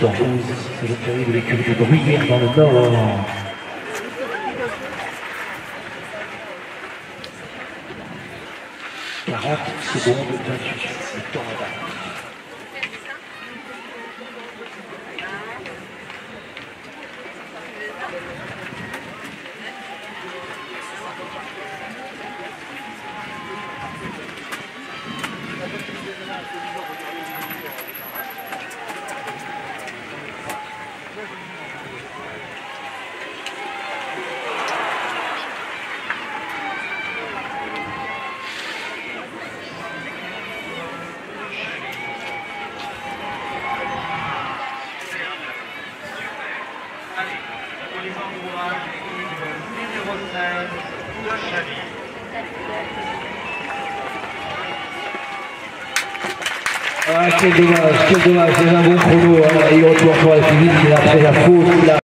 Dans 11, c'est le terrible l'écurie de Bruyère dans le Nord. Quarante secondes, 28, là. pour les encourages numéro 16 de Chaville. Ah, quel dommage, quel dommage, c'est un bon chrono. Hein. Il retourne pour la physique, il a fait la faute.